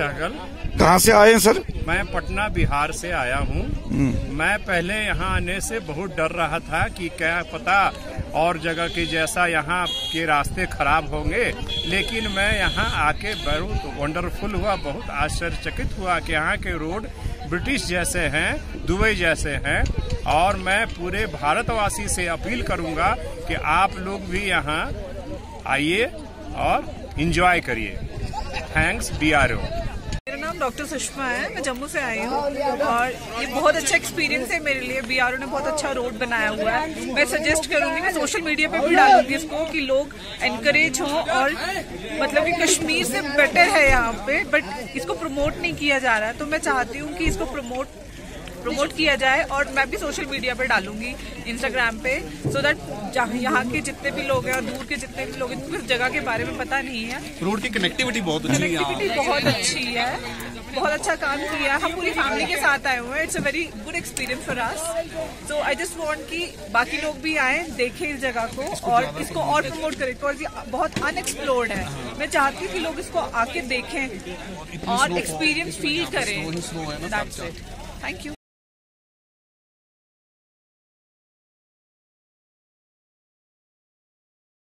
सहगल कहाँ से आए हैं सर? मैं पटना बिहार से आया हूँ। मैं पहले यहाँ आने से बहुत डर रहा था कि क्या पता और जगह के जैसा यहाँ के रास्ते खराब होंगे लेकिन मैं यहाँ आके बहुत वंडरफुल हुआ बहुत आश्चर्यचकित हुआ कि यहाँ के रोड ब्रिटिश जैसे हैं दुबई जैसे हैं और मैं पूरे भारतवासी से अपील करूँगा कि आप लोग भी यहाँ आइए और इंजॉय करिए। थैंक्स बी आर ओ मेरा नाम डॉक्टर सुषमा है, मैं जम्मू से आई हूँ और ये बहुत अच्छा एक्सपीरियंस है मेरे लिए। बीआरओ ने बहुत अच्छा रोड बनाया हुआ है। मैं सजेस्ट करूँगी, मैं सोशल मीडिया पे भी डालूँगी इसको कि लोग एनकरेज हो और मतलब कि कश्मीर से बेटर है यहाँ पे बट इसको प्रमोट नहीं किया जा रहा है। तो मैं चाहती हूँ कि इसको प्रमोट प्रमोट किया जाए और मैं भी सोशल मीडिया पे डालूँगी इंस्टाग्राम पे सो दैट यहाँ के जितने भी लोग हैं और दूर के जितने भी लोग हैं जगह के बारे में पता नहीं है। रोड की कनेक्टिविटी बहुत अच्छी है। कनेक्टिविटी बहुत अच्छी है। बहुत अच्छा काम किया। हम पूरी फैमिली के साथ आए हुए हैं। It's a very good experience for us so I just want कि बाकी लोग भी आए देखें इस जगह को और इसको और प्रमोट करें बिकॉज़ ये बहुत अनएक्सप्लोर्ड है। मैं चाहती हूँ कि लोग इसको आके देखें और एक्सपीरियंस फील करें। Thank you